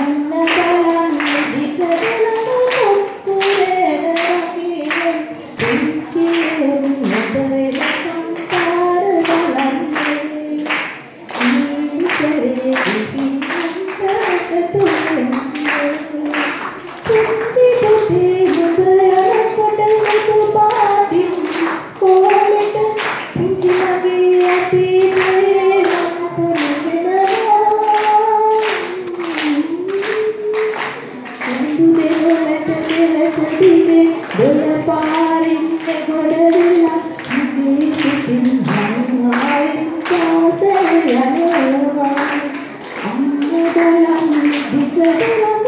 i'm Another. ඉඳු දෙවලට දෙලට දිගේ දොර පාරින් ගොඩවිලා ඉදී සිටින් මනෝයින් කාසය යනවා අම්මදලම් දිසදලම්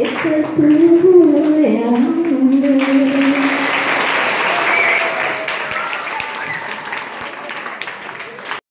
It's a blue